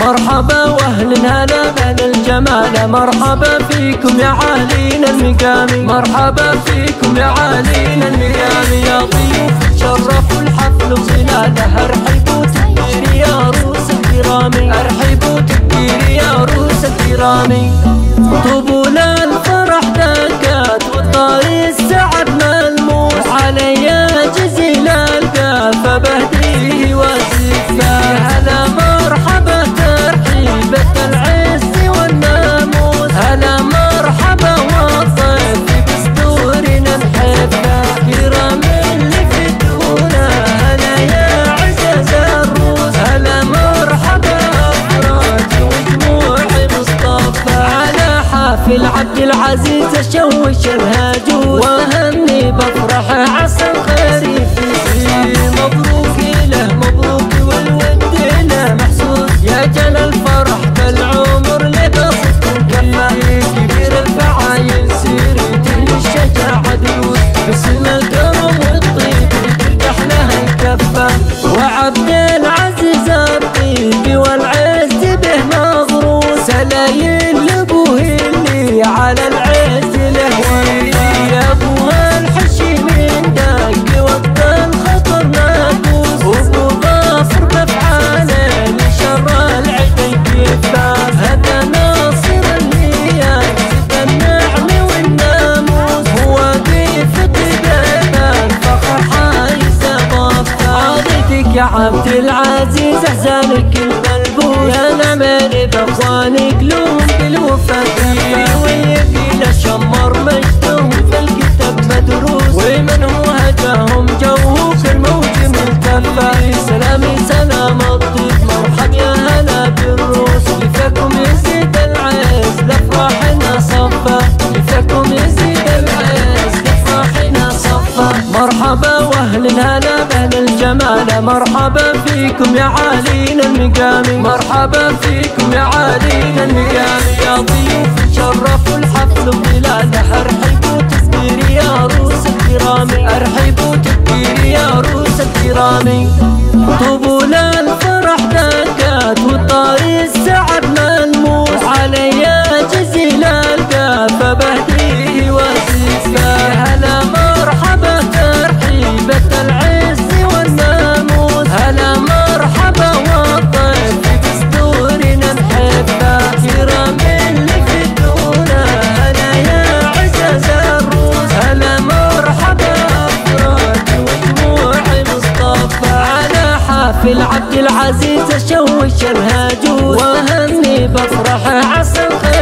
مرحبا واهل هلا بهل الجمال. مرحبا فيكم يا عالينا المقام مرحبا فيكم يا عالينا المقام يا ضيوف تشرفوا الحفل وظلاله ارحبوا تكبير يا روس الكرامي ارحبوا تكبير يا روس الكرامي طبول على حافل عبد العزيز اشوش الهاجوس وهني بفرح عسى يا عبد العزيز أحزانك الملبوس. يا نعمل باخوانك لهم بالوفا واليبي لا شمر مجدهم في الكتاب مدروس. ومن واهل الهلا بهل الجمال مرحبا فيكم يا عالينا المقام مرحبا فيكم يا عالينا المقام يا ضيوف شرفوا الحفل وظلاله ارحبوا تكبير يا روس الكرامي أرحبوا تكبير يا روس الكرامي طبول الفرح دقات والطاري السعد ملموس علي جزيل القافه اشوش الهاجوس وهني بفرح عسى الخير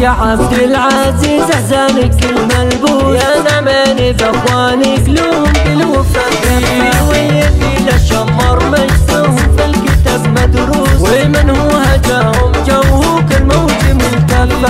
يا عبد العزيز أحزانك الملبوس. يا نعماني في اخوانك لهم بالوفا ويبي للشمر مجسوم في الكتاب مدروس. ومن هو هجاهم جوه كالموج من الكفة